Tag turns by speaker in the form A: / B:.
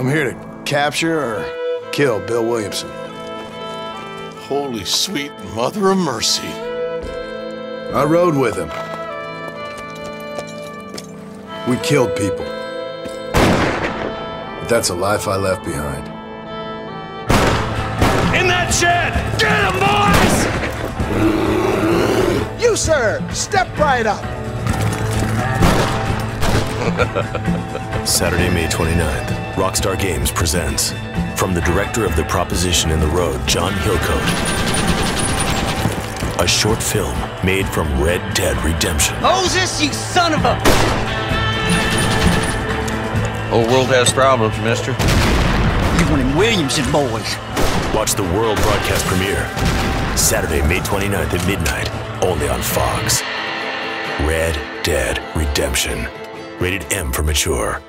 A: I'm here to capture or kill Bill Williamson.
B: Holy sweet mother of mercy.
A: I rode with him. We killed people. But that's a life I left behind.
C: In that shed! Get him, boys!
D: You, sir, step right up.
E: Saturday, May 29th, Rockstar Games presents from the director of The Proposition in the Road, John Hillcoat, a short film made from Red Dead Redemption.
F: Moses, you son of a...
G: Old world has problems, mister.
F: You wanted Williamson boys.
E: Watch the world broadcast premiere Saturday, May 29th at midnight, only on Fox. Red Dead Redemption. Rated M for mature.